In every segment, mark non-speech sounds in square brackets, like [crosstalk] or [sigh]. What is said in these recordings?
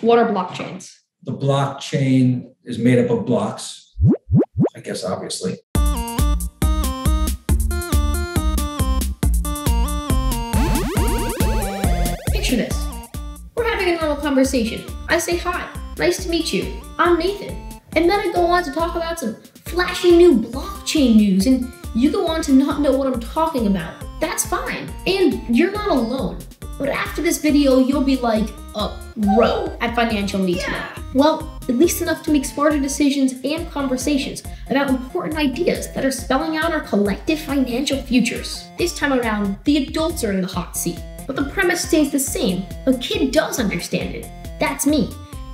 What are blockchains? The blockchain is made up of blocks, I guess, obviously. Picture this. We're having a normal conversation. I say hi, nice to meet you. I'm Nathan. And then I go on to talk about some flashy new blockchain news, and you go on to not know what I'm talking about. That's fine. And you're not alone. But after this video, you'll be like a pro at financial needs yeah. Well, at least enough to make smarter decisions and conversations about important ideas that are spelling out our collective financial futures. This time around, the adults are in the hot seat, but the premise stays the same. A kid does understand it. That's me.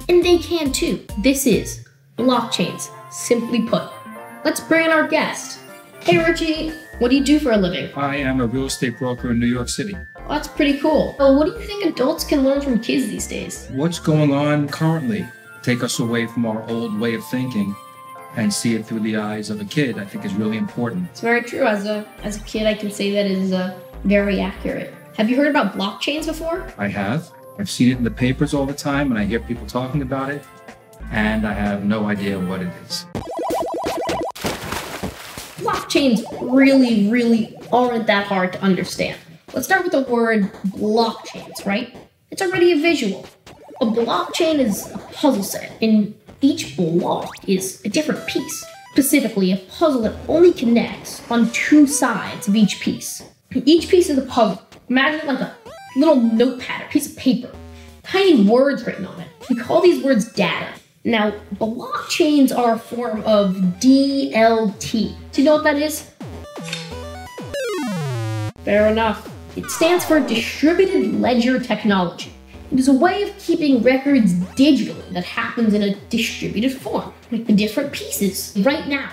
And they can too. This is blockchains, simply put. Let's bring in our guest. Hey Richie, what do you do for a living? I am a real estate broker in New York City. Well, that's pretty cool. Well, what do you think adults can learn from kids these days? What's going on currently? Take us away from our old way of thinking and see it through the eyes of a kid, I think is really important. It's very true. As a as a kid, I can say that is uh, very accurate. Have you heard about blockchains before? I have. I've seen it in the papers all the time, and I hear people talking about it, and I have no idea what it is blockchains really, really aren't that hard to understand. Let's start with the word blockchains, right? It's already a visual. A blockchain is a puzzle set, and each block is a different piece. Specifically, a puzzle that only connects on two sides of each piece. Each piece of the puzzle, imagine like a little notepad, a piece of paper, tiny words written on it. We call these words data. Now, blockchains are a form of DLT. Do you know what that is? Fair enough. It stands for Distributed Ledger Technology. It is a way of keeping records digitally that happens in a distributed form, like the different pieces right now.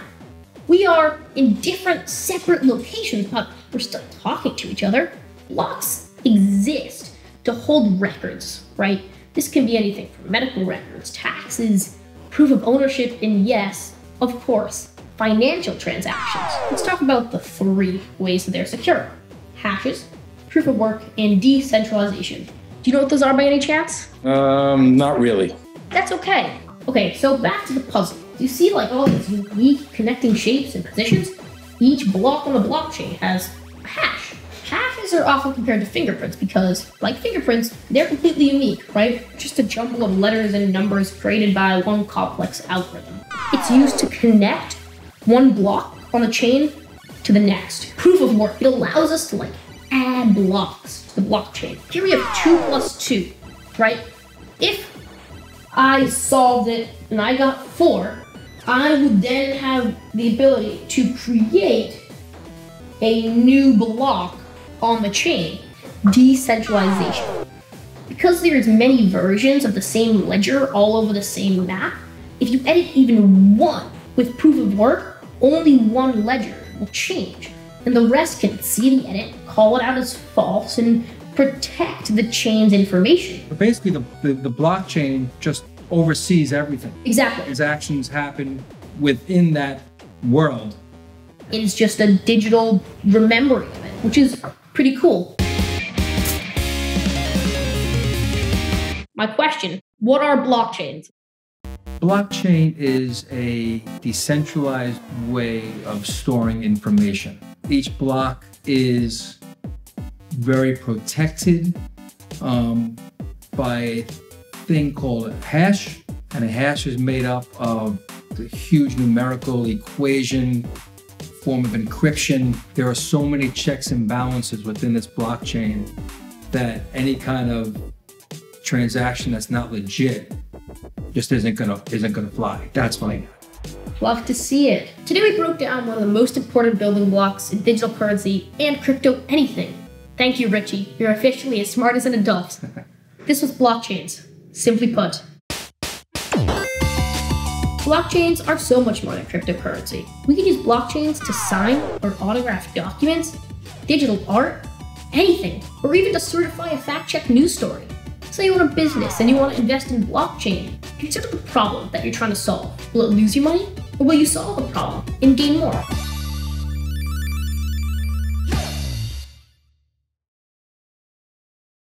We are in different separate locations, but we're still talking to each other. Blocks exist to hold records, right? This can be anything from medical records, taxes, proof of ownership, and yes, of course, financial transactions. Let's talk about the three ways that they're secure hashes, proof of work, and decentralization. Do you know what those are by any chance? Um, not really. That's okay. Okay, so back to the puzzle. You see like all these unique connecting shapes and positions? Each block on the blockchain has a hash. Hashes are often compared to fingerprints because, like fingerprints, they're completely unique, right? Just a jumble of letters and numbers created by one complex algorithm. It's used to connect one block on the chain to the next. Proof of work. It allows us to like add blocks to the blockchain. Here we have two plus two, right? If I solved it and I got four, I would then have the ability to create a new block on the chain, decentralization. Because there's many versions of the same ledger all over the same map, if you edit even one with proof of work, only one ledger will change, and the rest can see the edit, call it out as false, and protect the chain's information. But basically, the, the, the blockchain just oversees everything. Exactly. Transactions happen within that world. It's just a digital remembering of it, which is pretty cool. My question What are blockchains? Blockchain is a decentralized way of storing information. Each block is very protected um, by a thing called a hash, and a hash is made up of the huge numerical equation form of encryption. There are so many checks and balances within this blockchain that any kind of transaction that's not legit just isn't gonna isn't gonna fly. That's my Love to see it. Today we broke down one of the most important building blocks in digital currency and crypto anything. Thank you, Richie. You're officially as smart as an adult. [laughs] this was blockchains. Simply put. Blockchains are so much more than cryptocurrency. We can use blockchains to sign or autograph documents, digital art, anything, or even to certify a fact check news story. Say you own a business and you want to invest in blockchain. Consider the problem that you're trying to solve. Will it lose you money? Will you solve the problem and gain more?